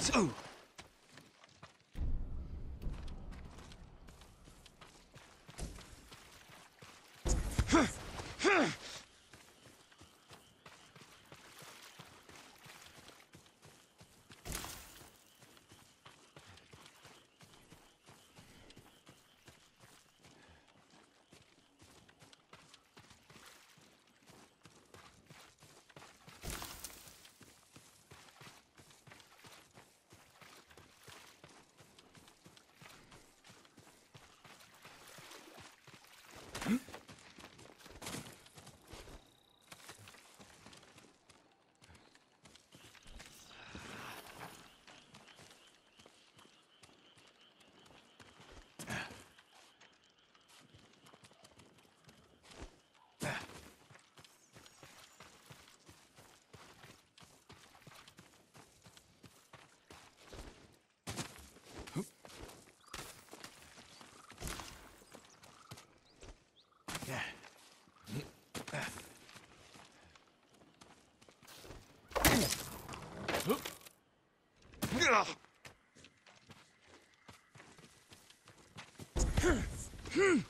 So. Huh. Hmm.